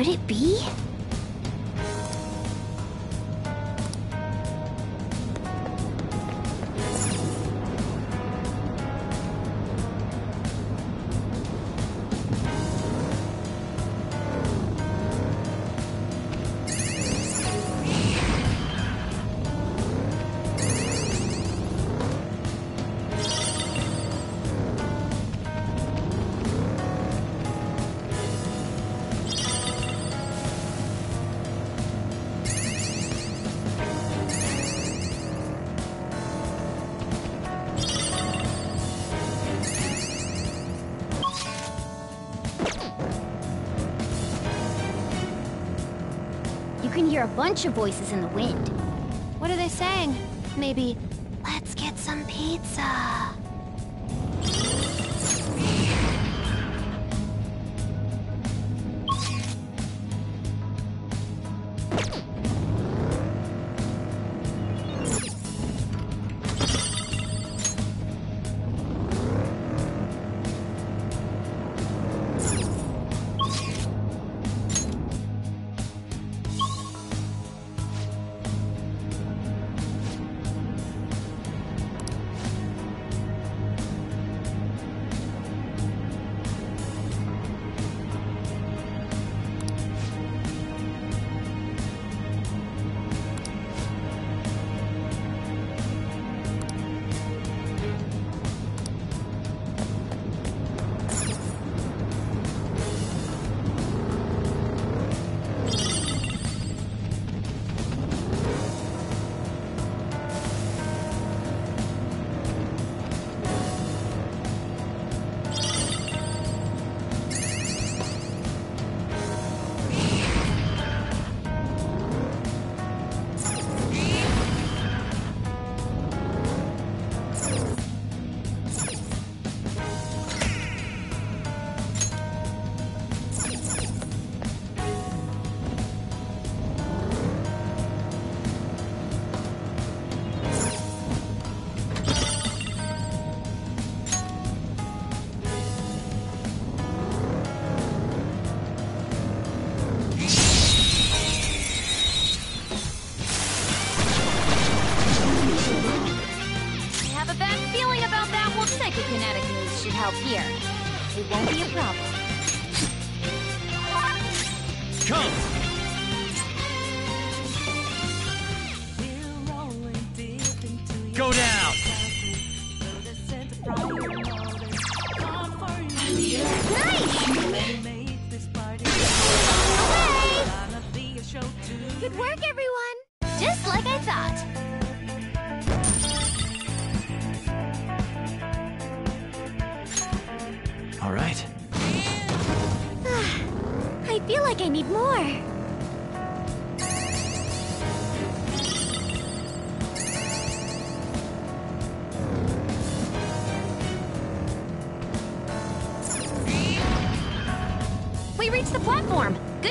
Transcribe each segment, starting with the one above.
Could it be? hear a bunch of voices in the wind. What are they saying? Maybe,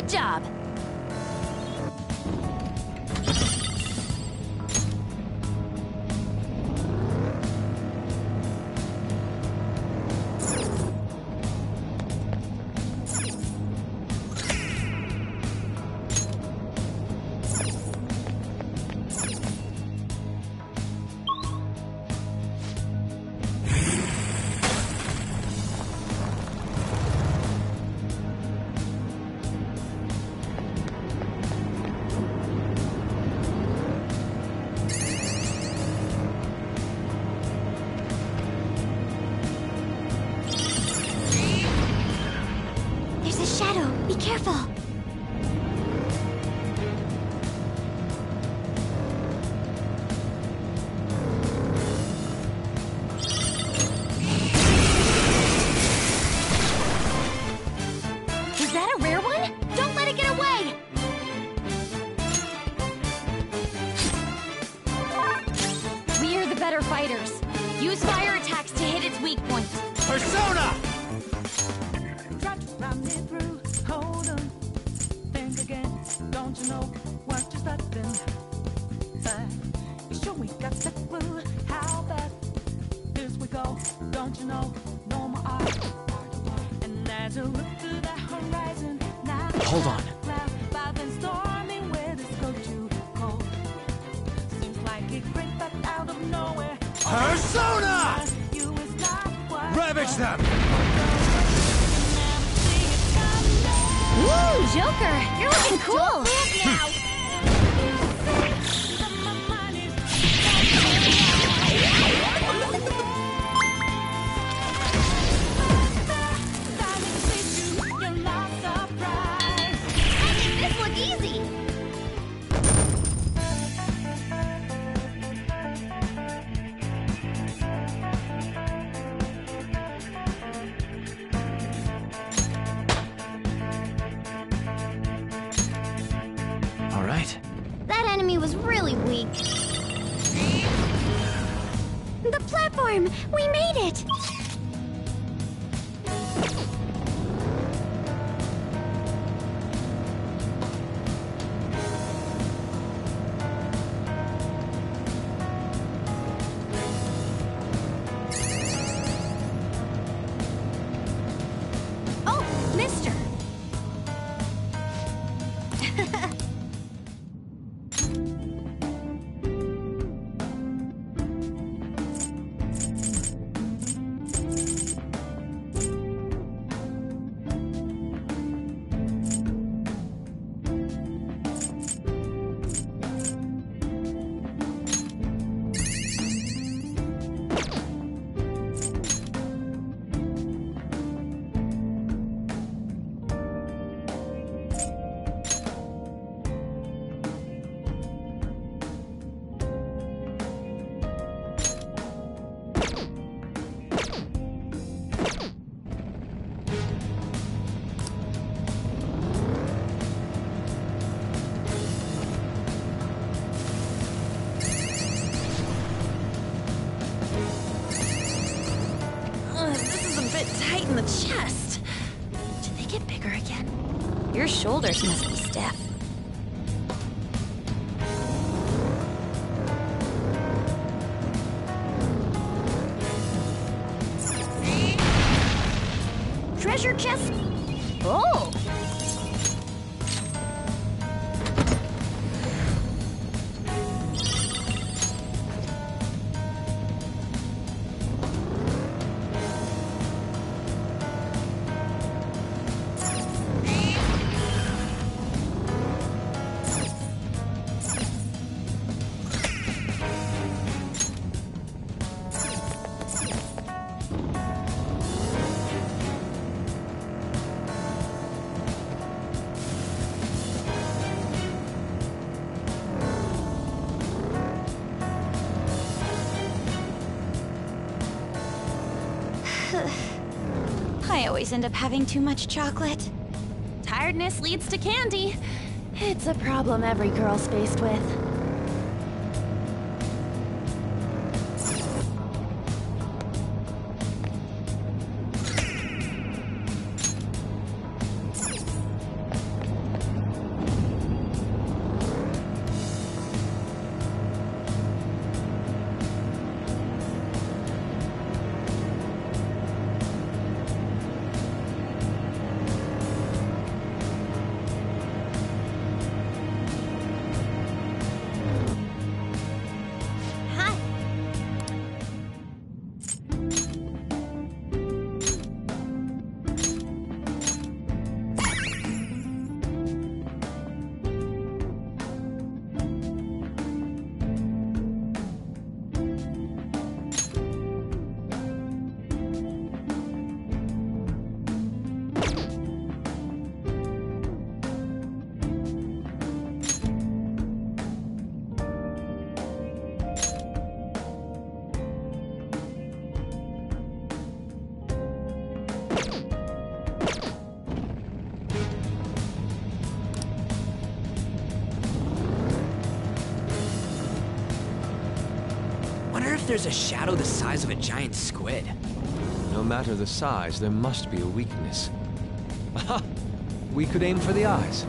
job. Ravage them! Ooh, Joker, you're looking cool. This platform! Always end up having too much chocolate. Tiredness leads to candy. It's a problem every girl's faced with. Size, there must be a weakness. Aha! We could aim for the eyes.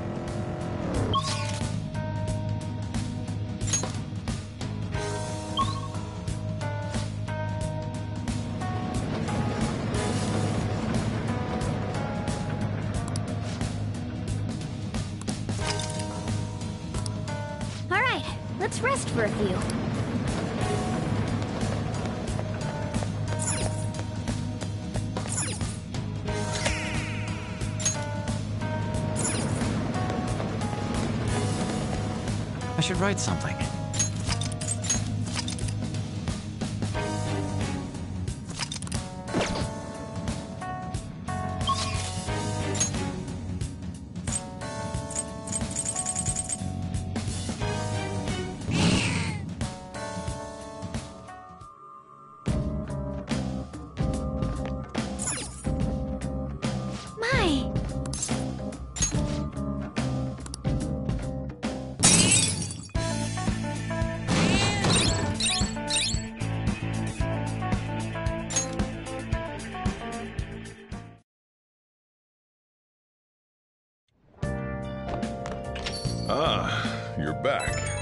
Write something. Ah, you're back.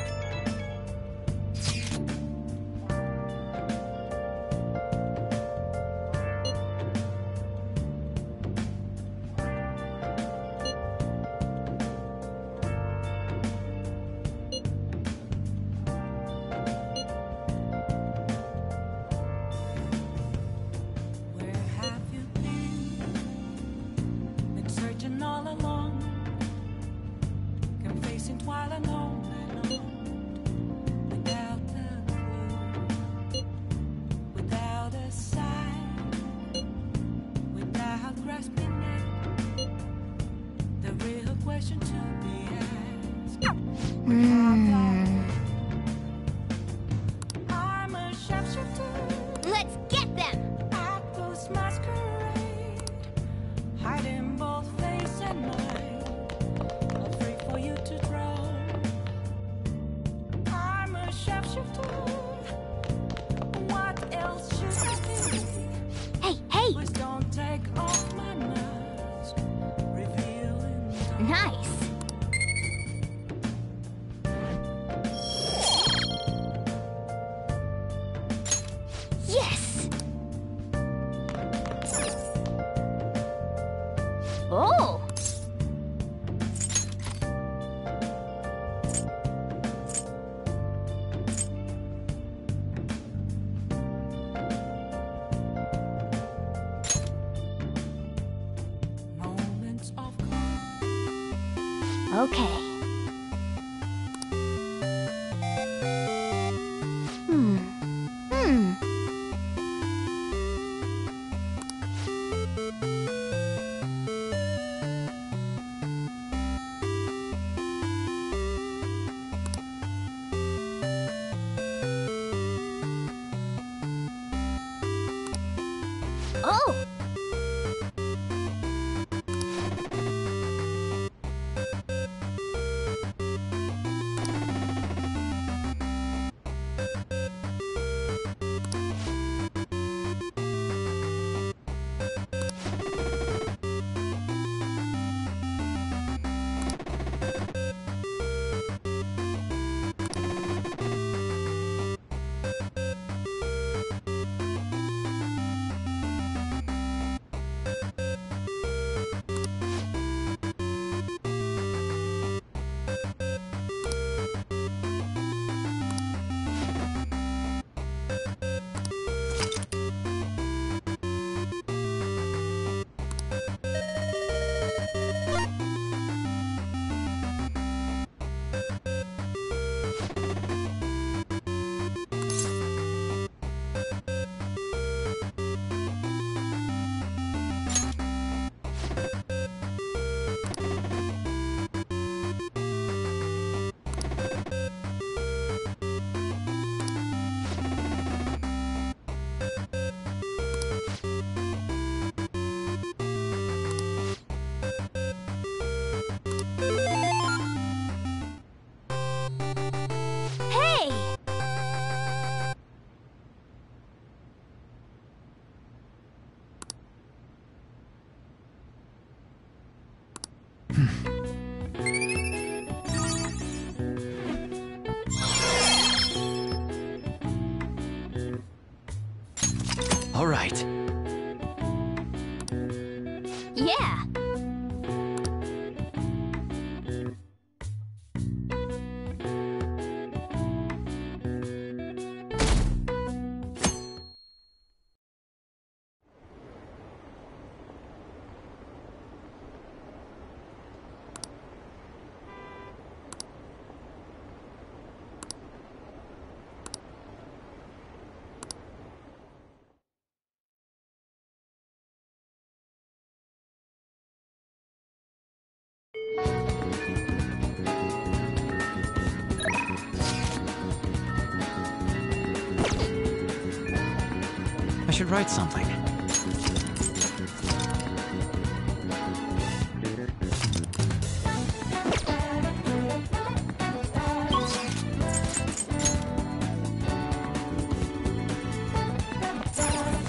Write something.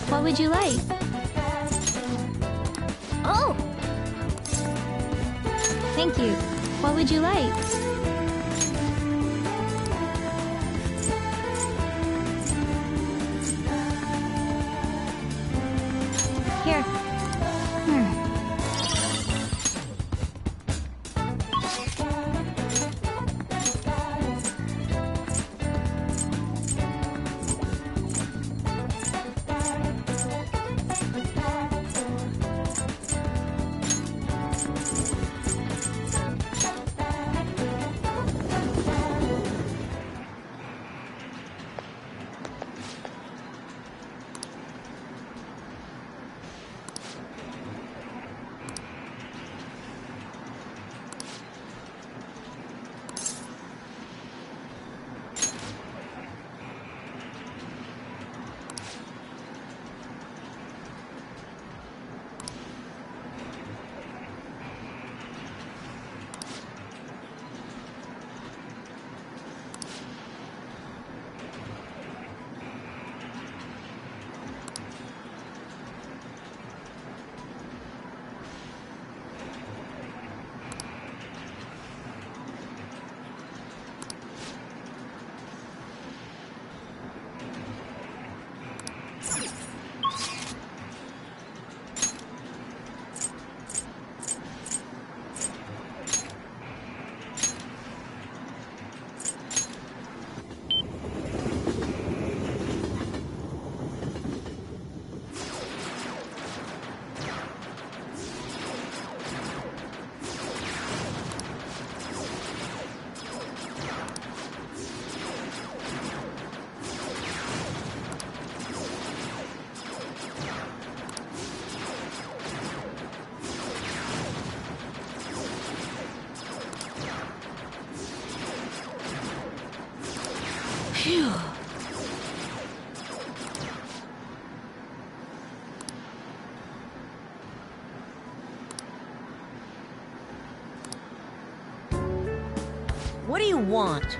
What would you like? Oh! Thank you. What would you like? Want?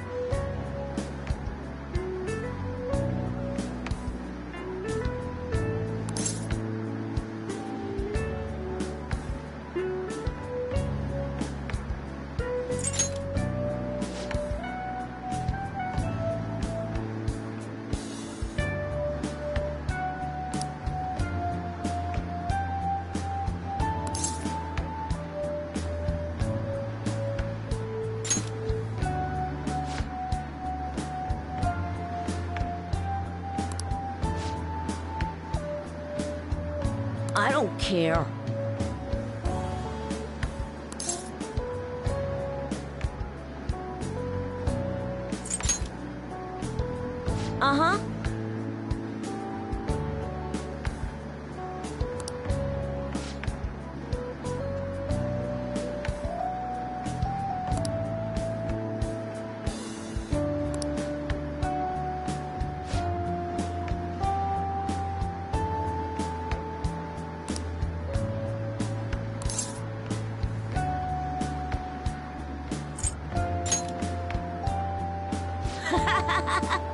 Care. Oh. Huh? Phew.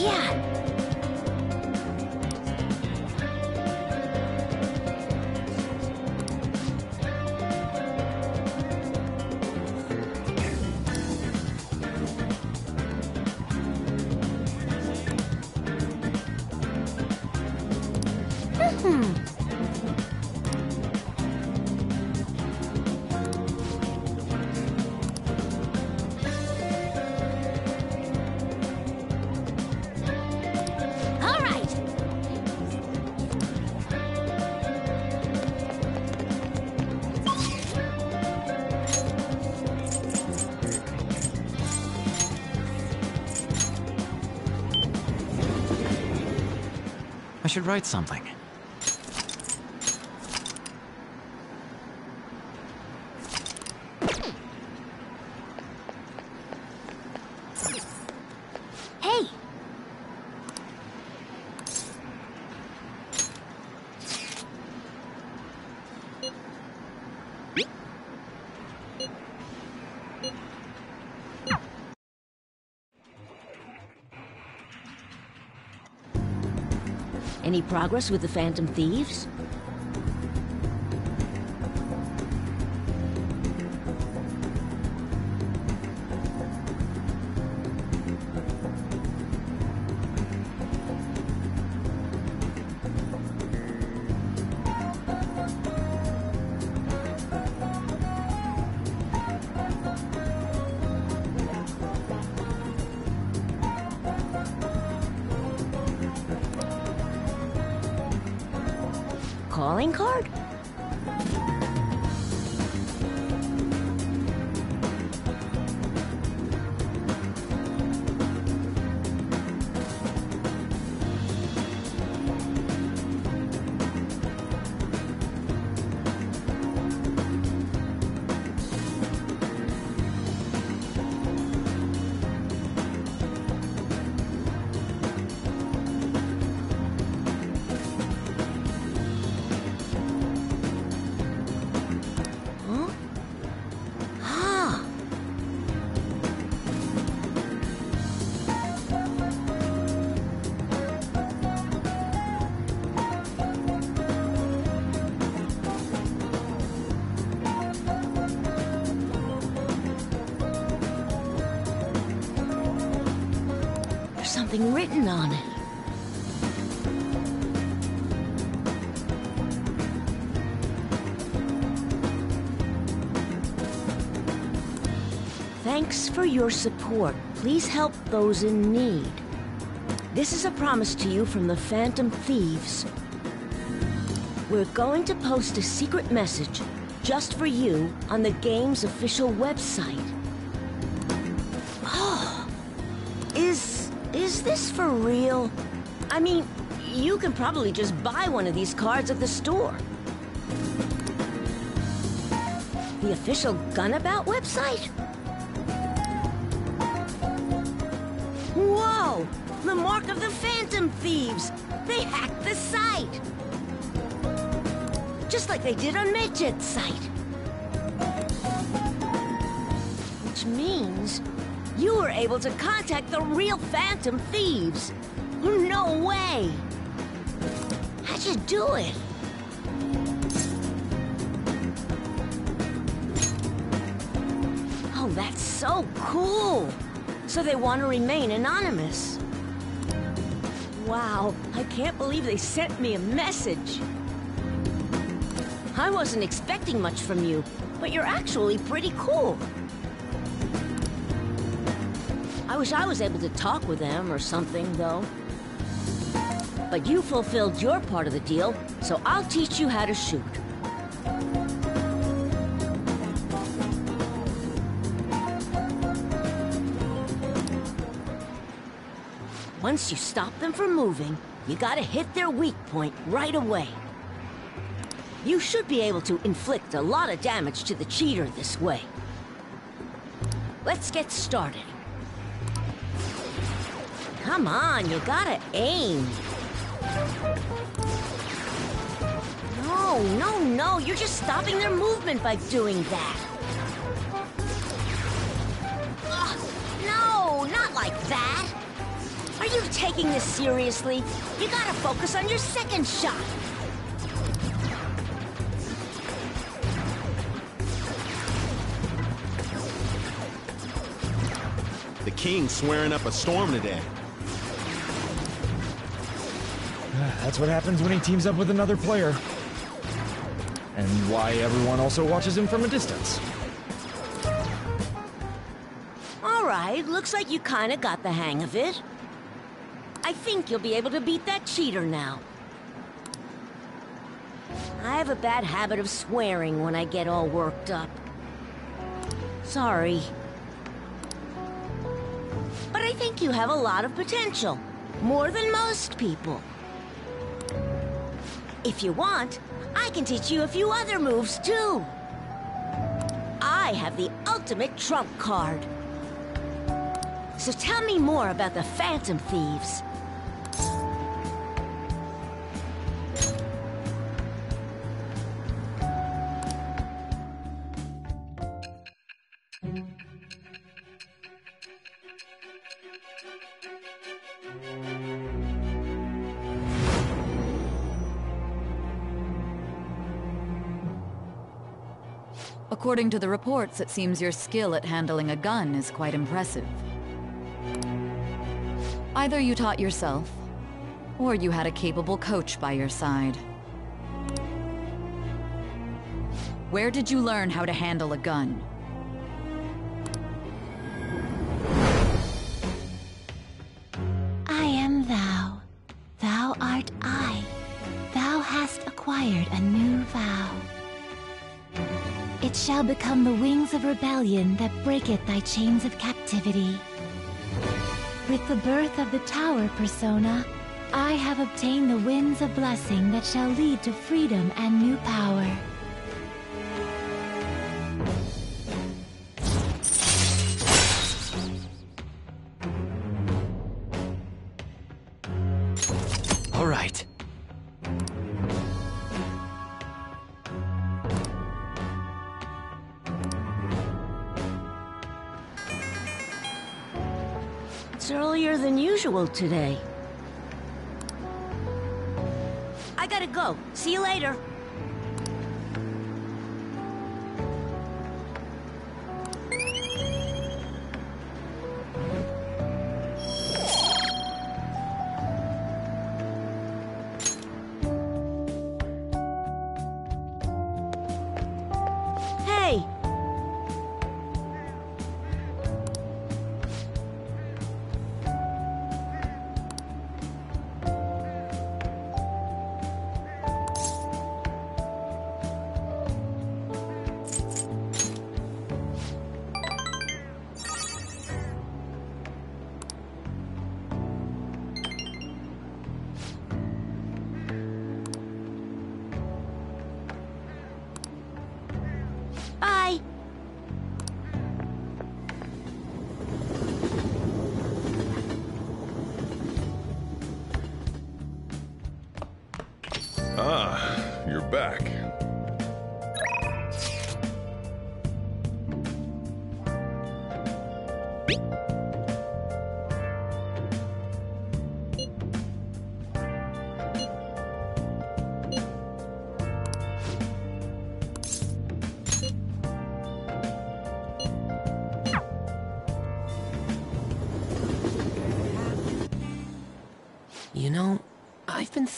Yeah. I should write something. Progress with the Phantom Thieves? Something written on it. Thanks for your support. Please help those in need. This is a promise to you from the Phantom Thieves. We're going to post a secret message just for you on the game's official website. For real? I mean, you can probably just buy one of these cards at the store. The official Gunabout website? Whoa! The mark of the Phantom Thieves! They hacked the site! just like they did on Medjed's site. Were able to contact the real Phantom Thieves. No way! How'd you do it? Oh, that's so cool! So they want to remain anonymous. Wow, I can't believe they sent me a message. I wasn't expecting much from you, but you're actually pretty cool. Wish I was able to talk with them or something, though. But you fulfilled your part of the deal, so I'll teach you how to shoot. Once you stop them from moving, you gotta hit their weak point right away. You should be able to inflict a lot of damage to the cheater this way. Let's get started. Come on, you gotta aim. No, no, no, you're just stopping their movement by doing that. Ugh, no, not like that. Are you taking this seriously? You gotta focus on your second shot. The king's swearing up a storm today. That's what happens when he teams up with another player. And why everyone also watches him from a distance. All right, looks like you kinda got the hang of it. I think you'll be able to beat that cheater now. I have a bad habit of swearing when I get all worked up. Sorry. But I think you have a lot of potential. More than most people. If you want, I can teach you a few other moves too. I have the ultimate trump card. So tell me more about the Phantom Thieves. According to the reports, it seems your skill at handling a gun is quite impressive. Either you taught yourself, or you had a capable coach by your side. Where did you learn how to handle a gun? Become the wings of rebellion that breaketh thy chains of captivity. With the birth of the tower persona, I have obtained the winds of blessing that shall lead to freedom and new power. Today. I gotta go. See you later.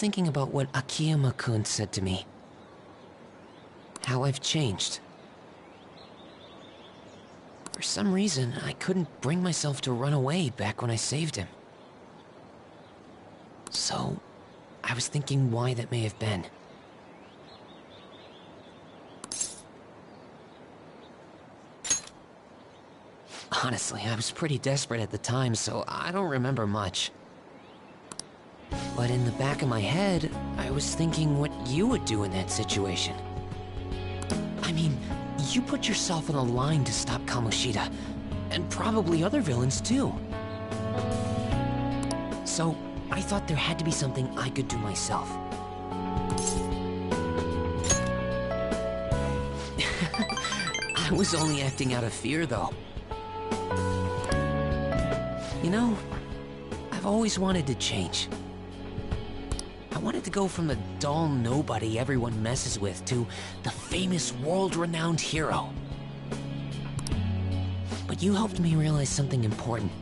Thinking about what Akiyama-kun said to me. How I've changed. For some reason, I couldn't bring myself to run away back when I saved him. So, I was thinking why that may have been. Honestly, I was pretty desperate at the time, so I don't remember much. But in the back of my head, I was thinking what you would do in that situation. I mean, you put yourself on the line to stop Kamoshida, and probably other villains too. So, I thought there had to be something I could do myself. I was only acting out of fear, though. You know, I've always wanted to change. I wanted to go from the dull nobody everyone messes with to the famous world-renowned hero. But you helped me realize something important.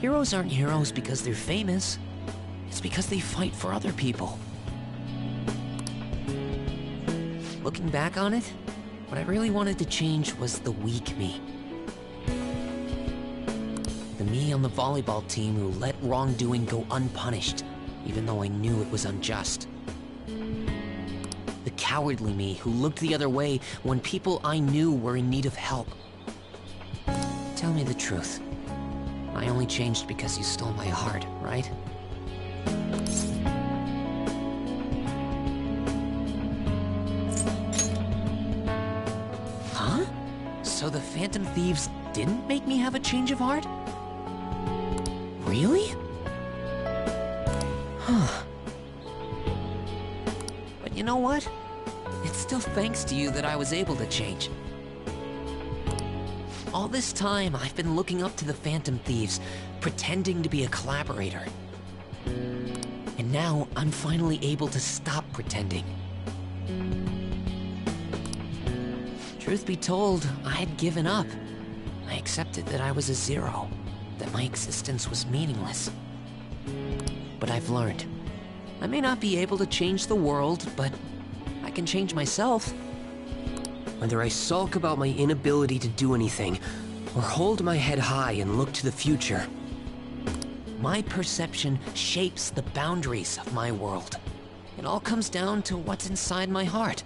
Heroes aren't heroes because they're famous. It's because they fight for other people. Looking back on it, what I really wanted to change was the weak me. The me on the volleyball team who let wrongdoing go unpunished, even though I knew it was unjust. The cowardly me who looked the other way when people I knew were in need of help. Tell me the truth. I only changed because you stole my heart, right? Huh? So the Phantom Thieves didn't make me have a change of heart? Really? Know what? It's still thanks to you that I was able to change. All this time, I've been looking up to the Phantom Thieves, pretending to be a collaborator. And now, I'm finally able to stop pretending. Truth be told, I had given up. I accepted that I was a zero, that my existence was meaningless. But I've learned. I may not be able to change the world, but I can change myself. Whether I sulk about my inability to do anything, or hold my head high and look to the future, My perception shapes the boundaries of my world. It all comes down to what's inside my heart.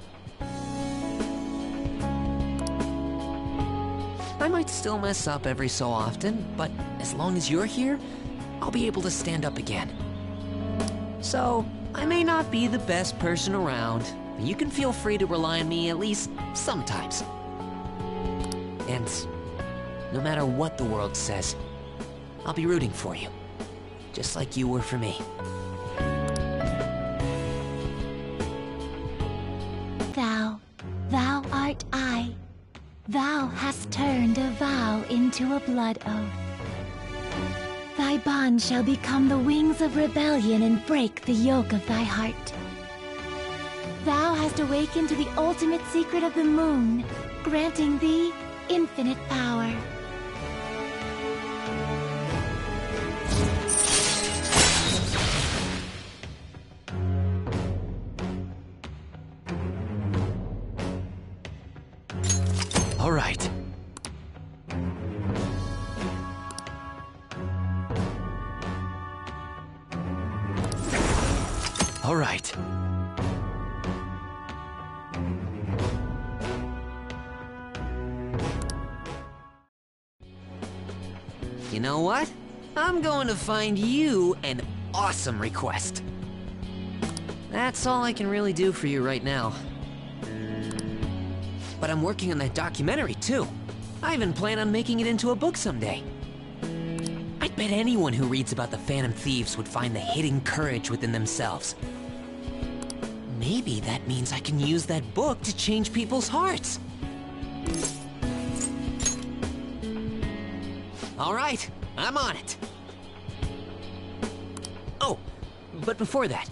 I might still mess up every so often, but as long as you're here, I'll be able to stand up again. So, I may not be the best person around, but you can feel free to rely on me at least sometimes. And no matter what the world says, I'll be rooting for you, just like you were for me. Thou, thou art I. Thou hast turned a vow into a blood oath. Bond shall become the wings of rebellion and break the yoke of thy heart. Thou hast awakened to the ultimate secret of the moon, granting thee infinite power. Going to find you an awesome request. That's all I can really do for you right now. Mm, but I'm working on that documentary too. I even plan on making it into a book someday. I bet anyone who reads about the Phantom Thieves would find the hidden courage within themselves. Maybe that means I can use that book to change people's hearts. All right, I'm on it. But before that,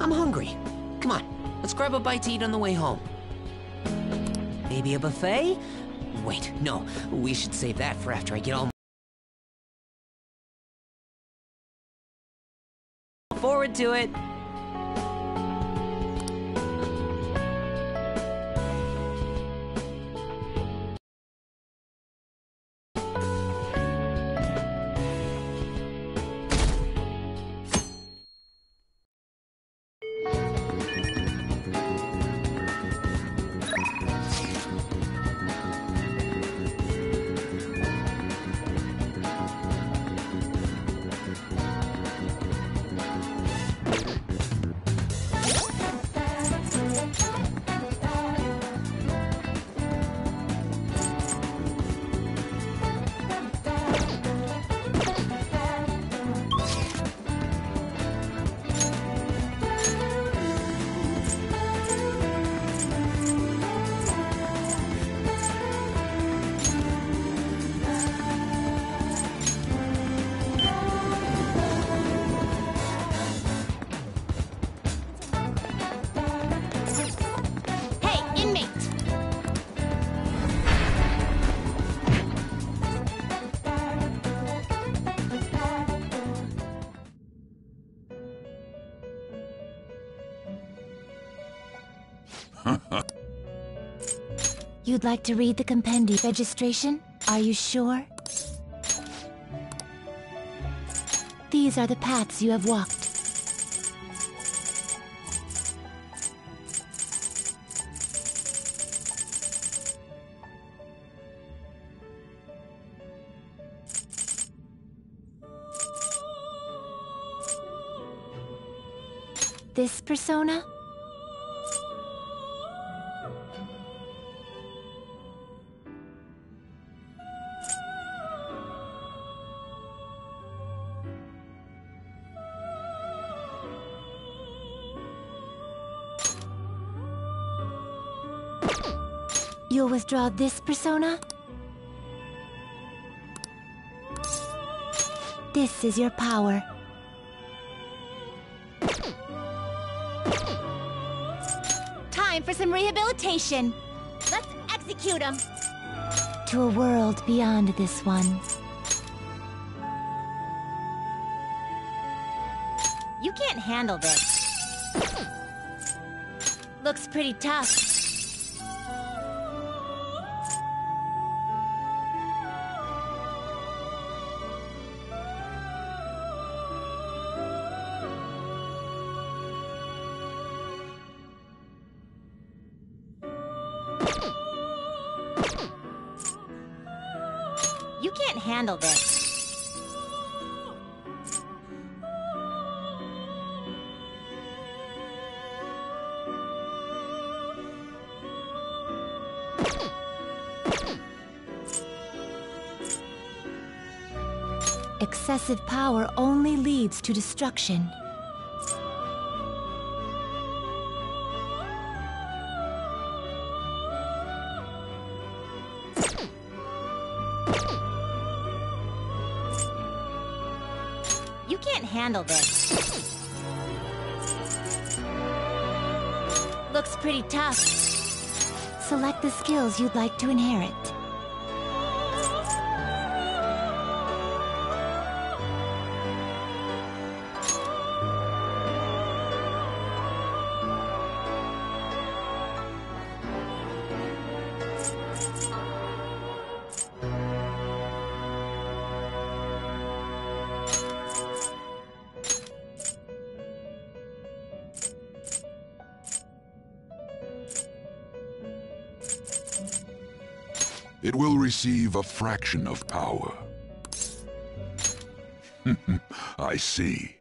I'm hungry. Come on, let's grab a bite to eat on the way home. Maybe a buffet? Wait, no, we should save that for after I get all forward to it. You'd like to read the compendium registration? Are you sure? These are the paths you have walked. This persona? Withdraw this persona? This is your power. Time for some rehabilitation. Let's execute him. To a world beyond this one. You can't handle this. Looks pretty tough. Handle this. Excessive power only leads to destruction. Handle this. Looks pretty tough. Select the skills you'd like to inherit. A fraction of power. I see.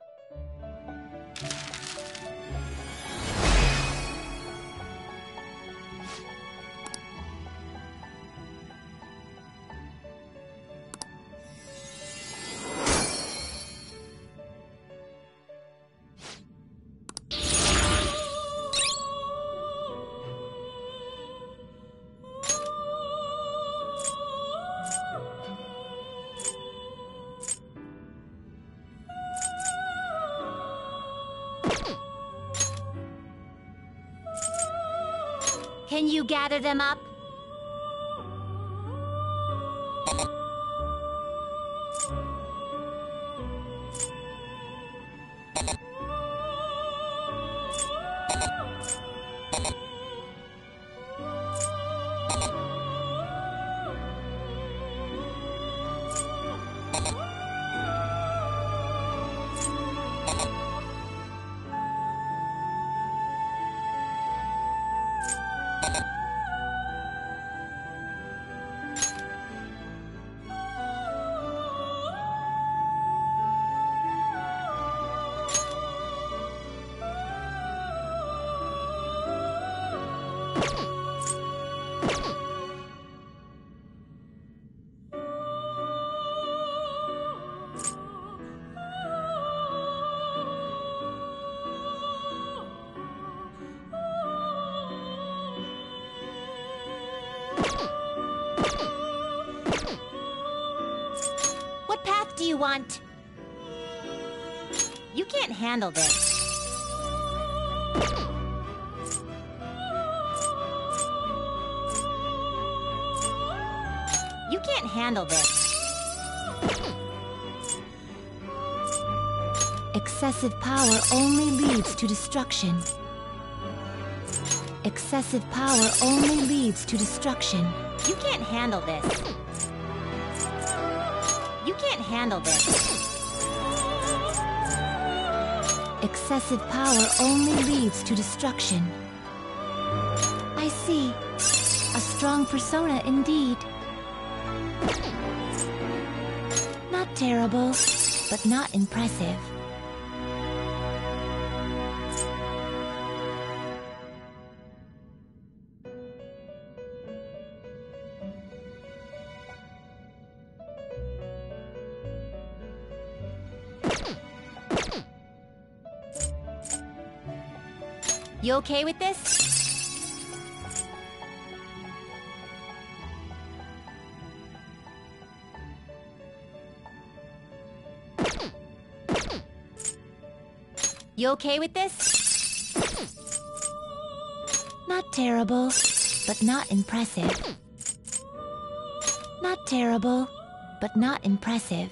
You want? You can't handle this. You can't handle this. Excessive power only leads to destruction. Excessive power only leads to destruction. You can't handle this. Can't handle this. Excessive power only leads to destruction. I see. A strong persona indeed. Not terrible, but not impressive. You okay with this? You okay with this? Not terrible, but not impressive. Not terrible, but not impressive.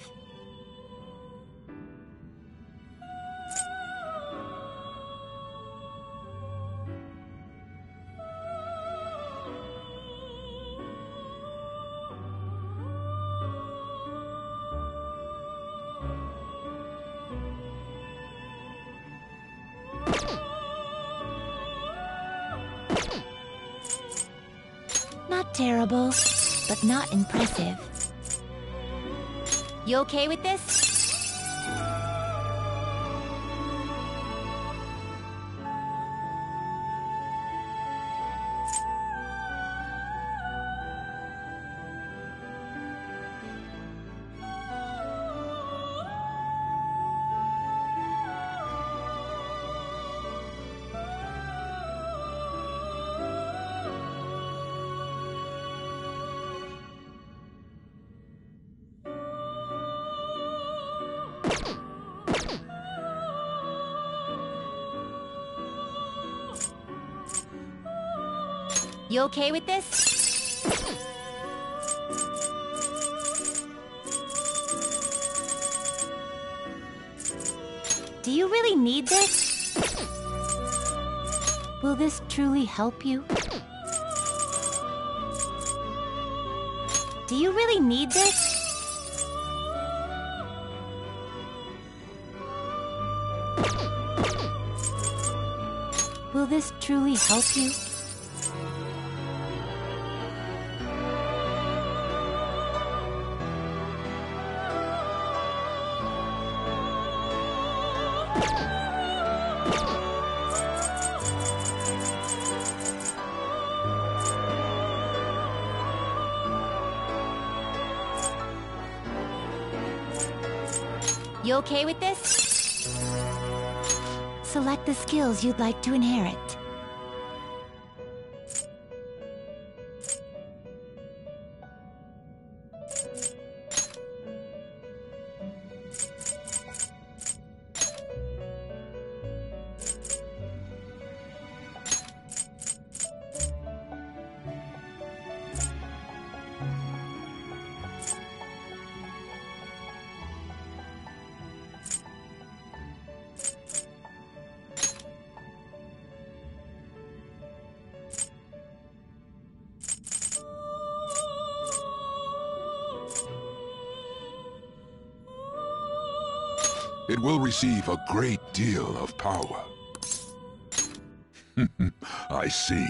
Not impressive. You okay with this? You okay with this? Do you really need this? Will this truly help you? Do you really need this? Will this truly help you? Okay with this? Select the skills you'd like to inherit. Receive a great deal of power. I see.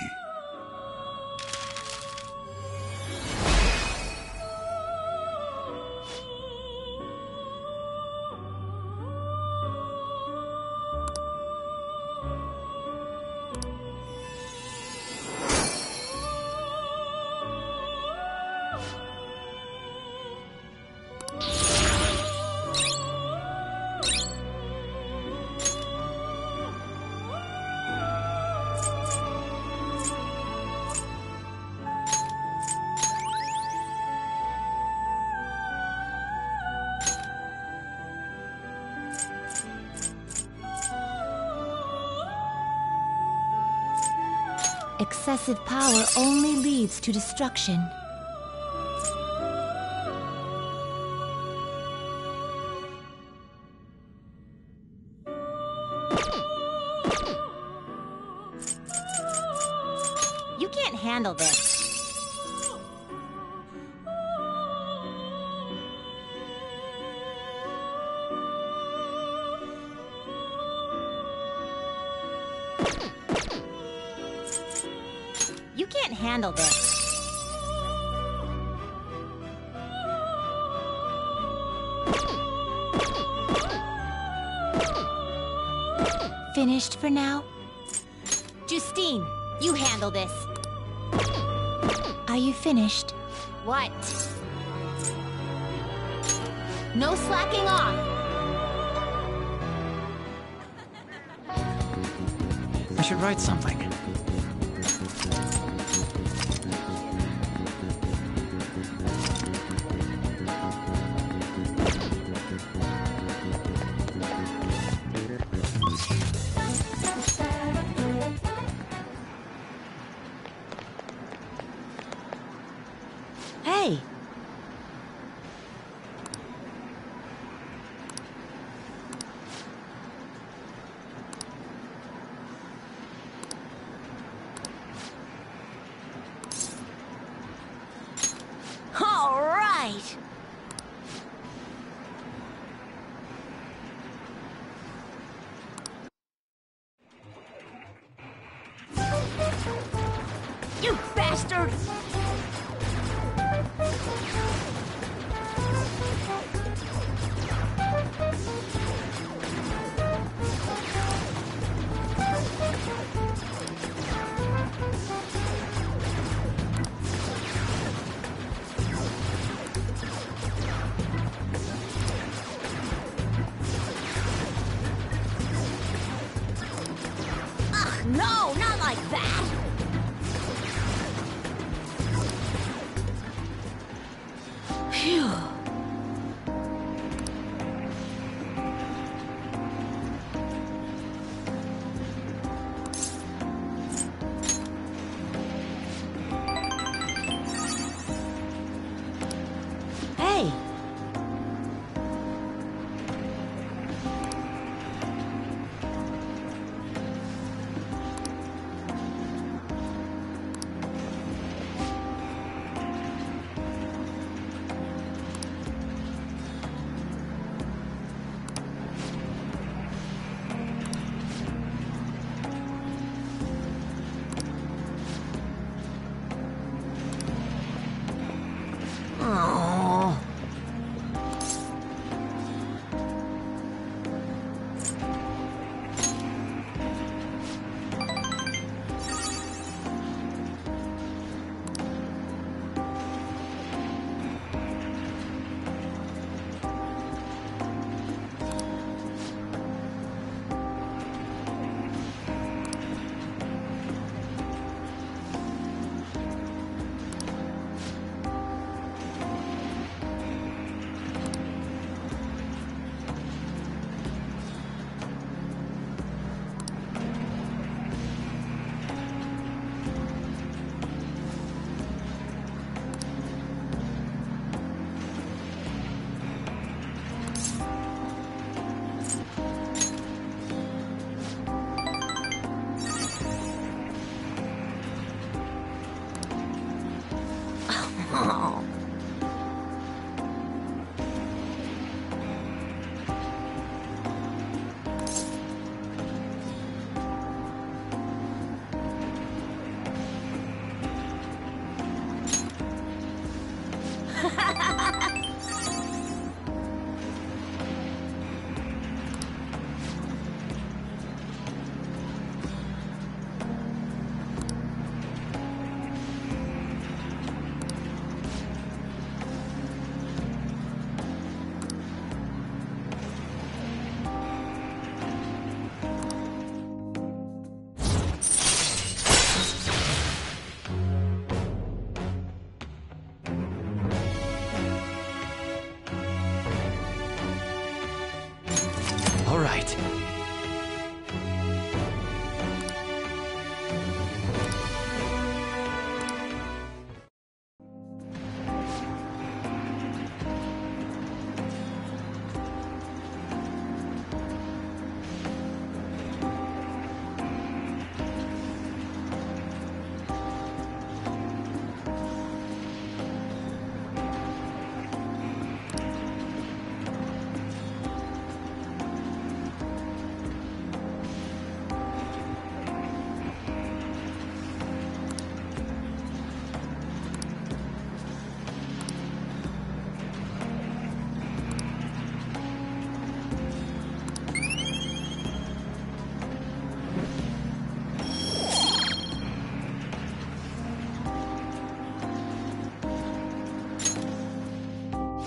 To destruction. You can't handle this. Finished for now? Justine, you handle this. Are you finished? What? No slacking off. I should write something.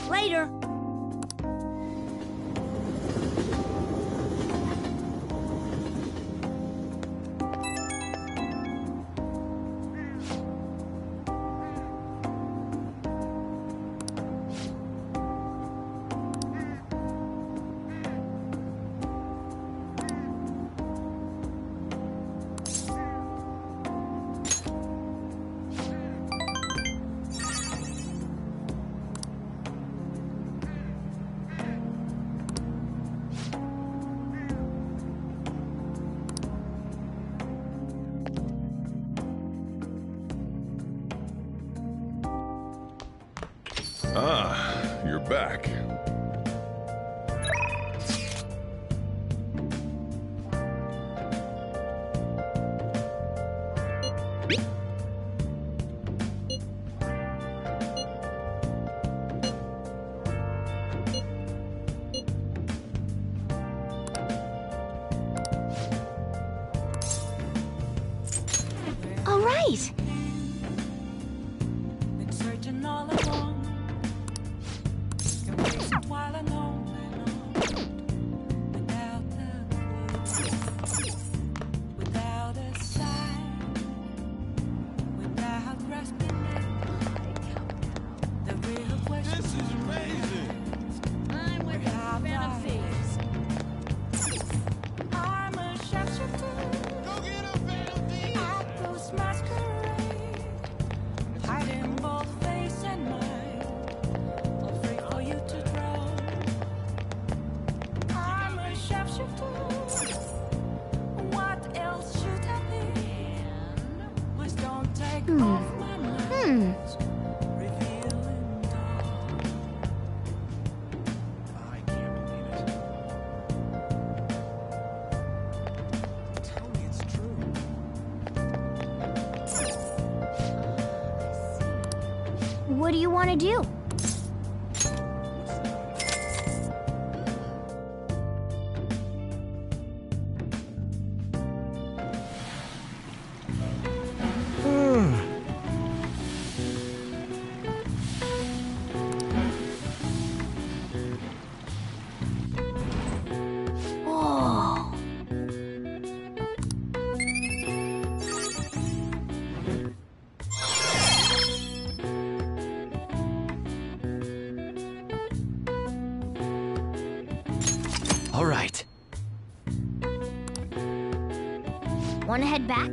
Later. Do All right. Want to head back?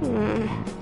嗯。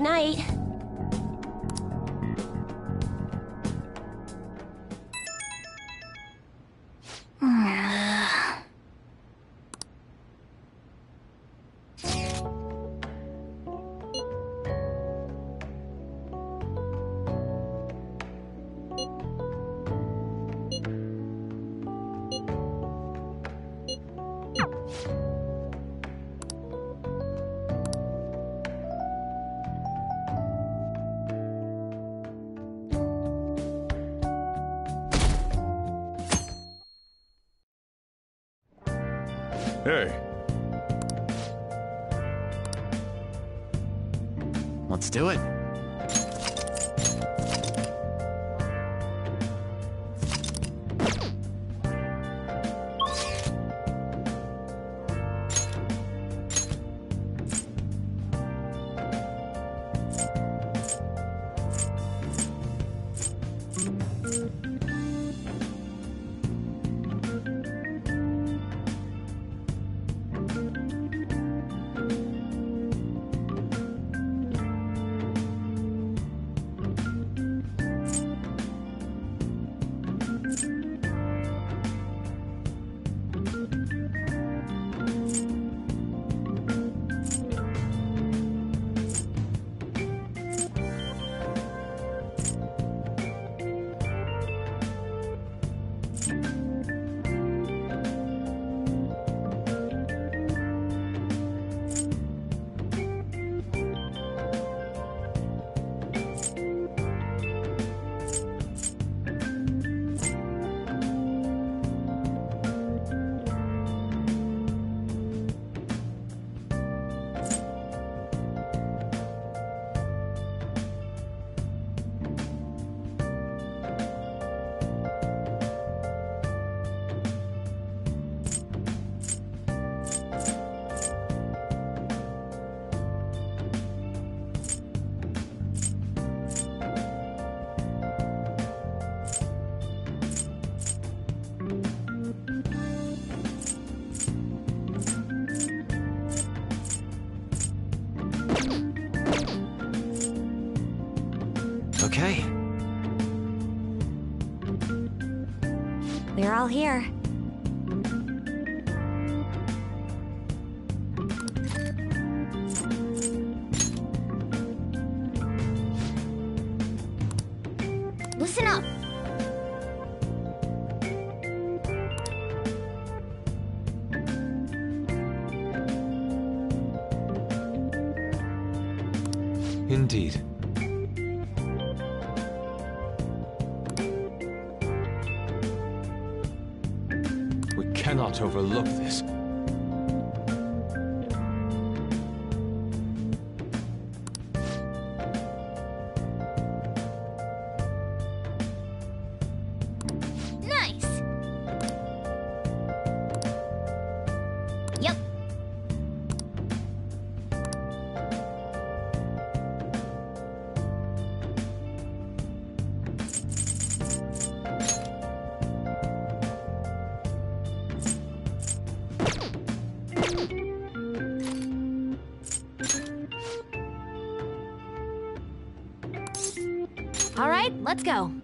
Good night. All here. Let's go.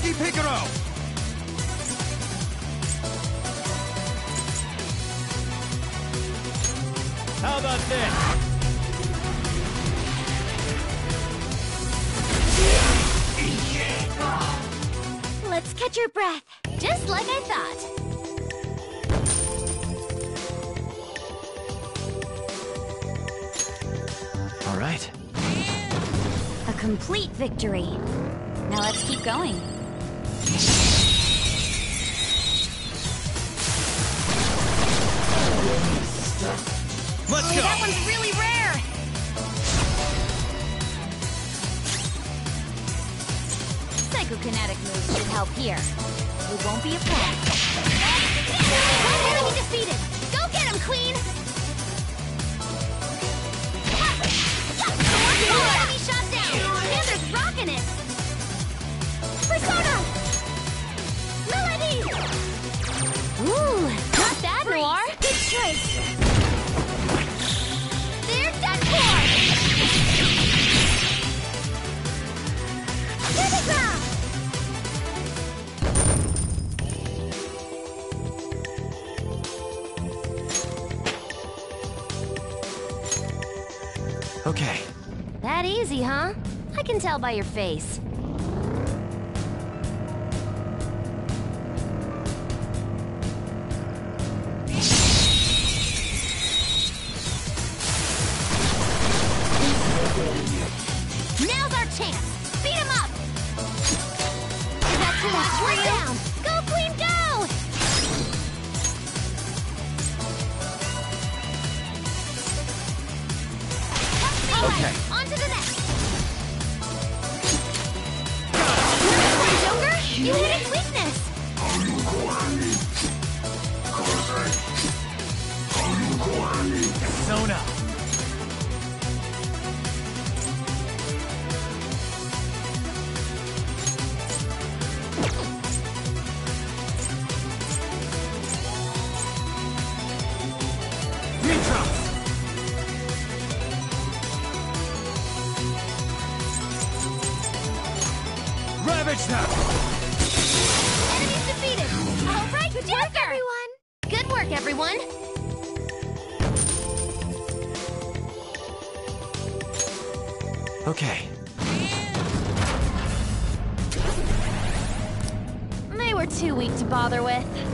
Nagatsu Izanagi Picaro! How about this? Let's catch your breath. Just like I thought. All right. A complete victory. Now let's keep going. Moves should help here. It won't be a problem. One enemy defeated. Go get him, Queen. Can tell by your face. Okay. They were too weak to bother with.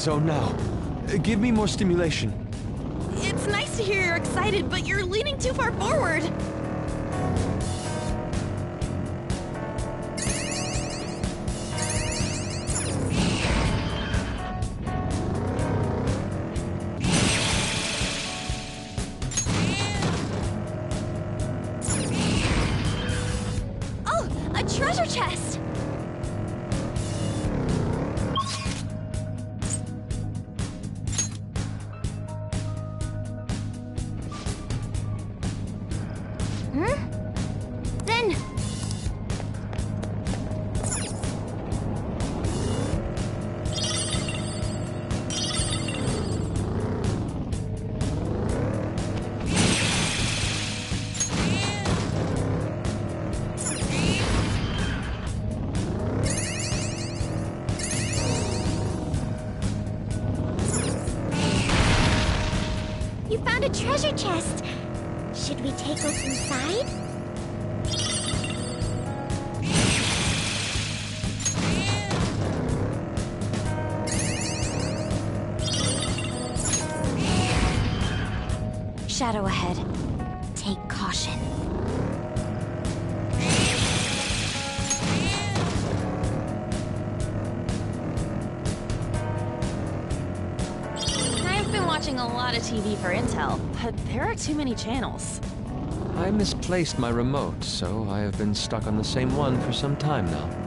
zone now. Give me more stimulation. too many channels. I misplaced my remote, so I have been stuck on the same one for some time now.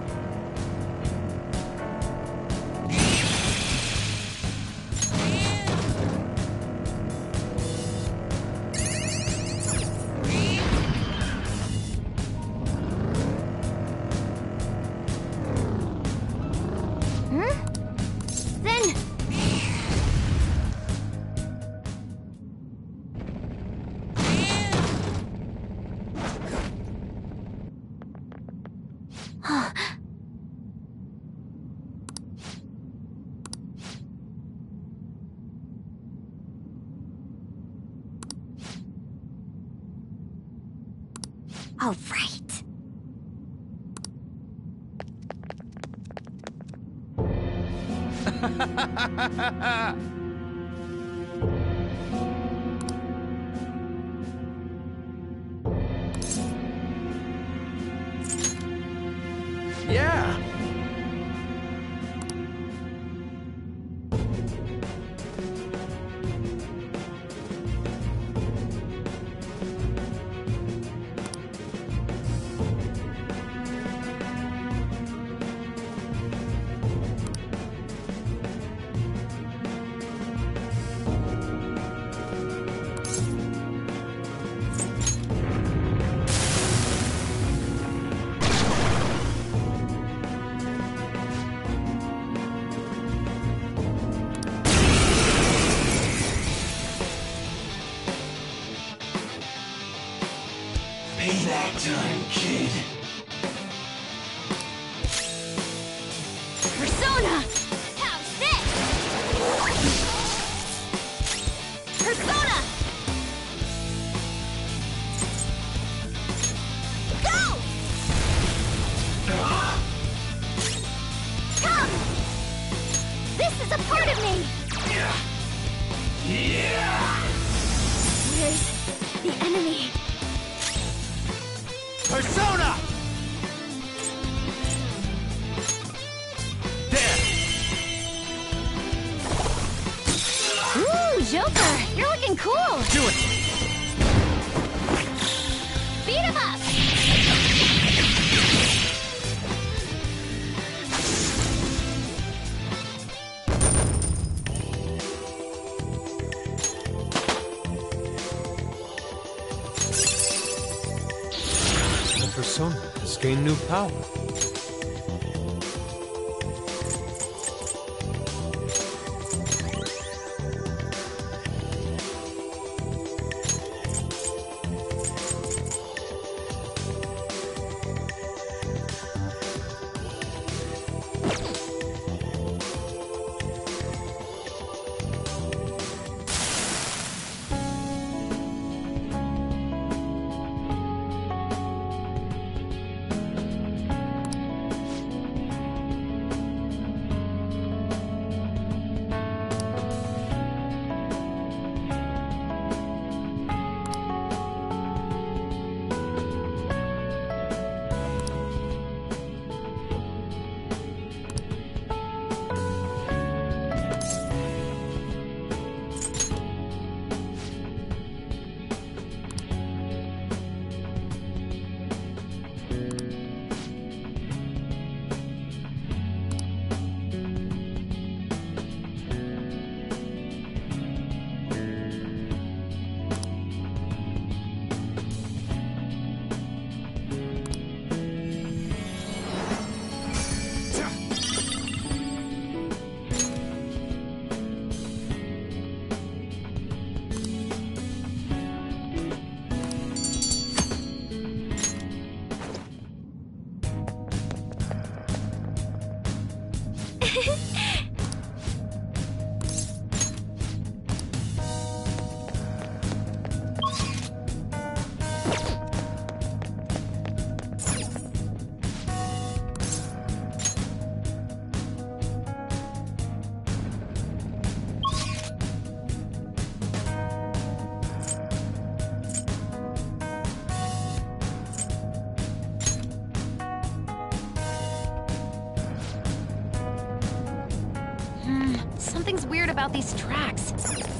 Something's weird about these tracks.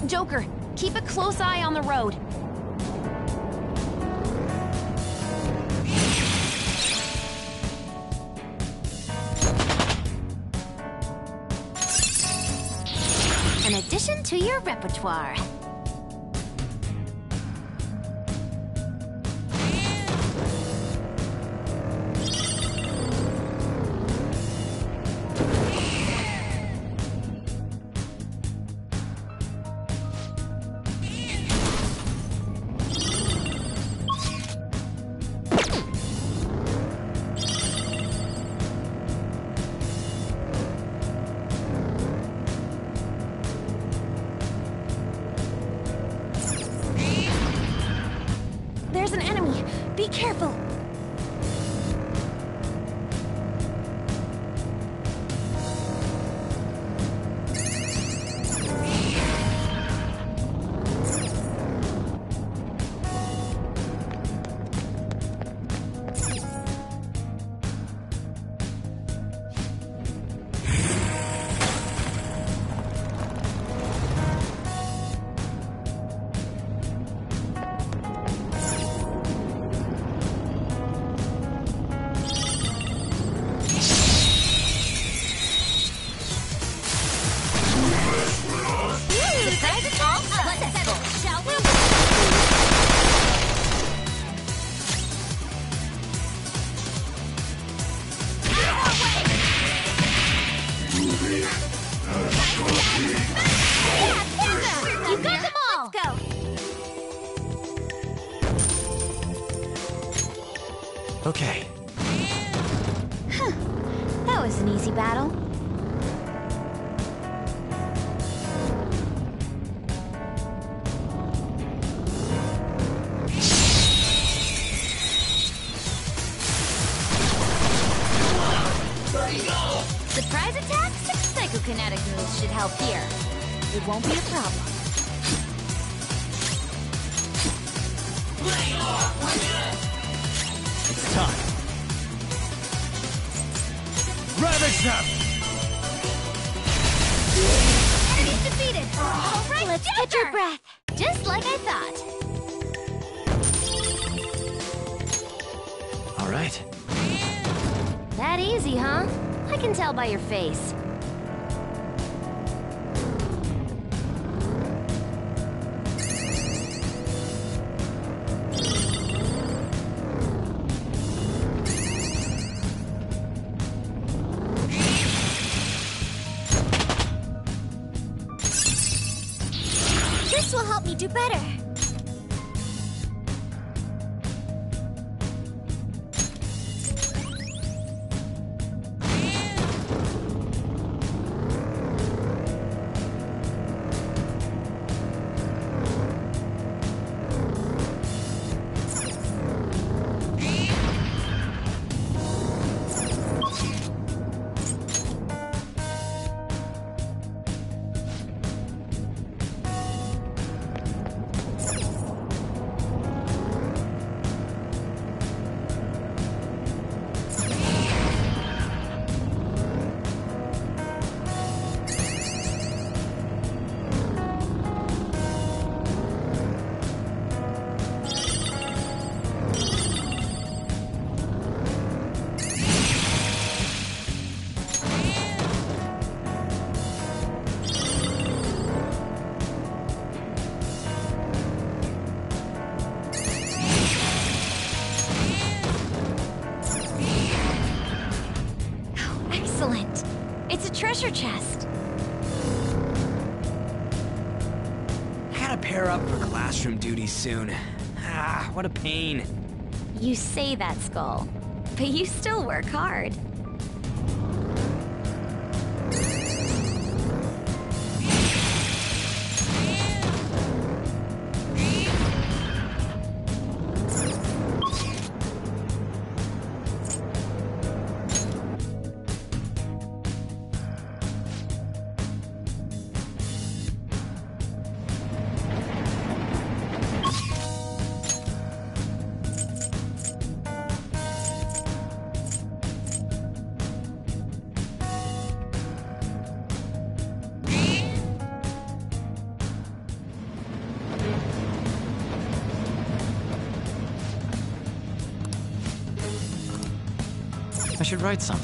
Joker, keep a close eye on the road. An addition to your repertoire. That easy, huh? I can tell by your face. but you still work hard. Write something.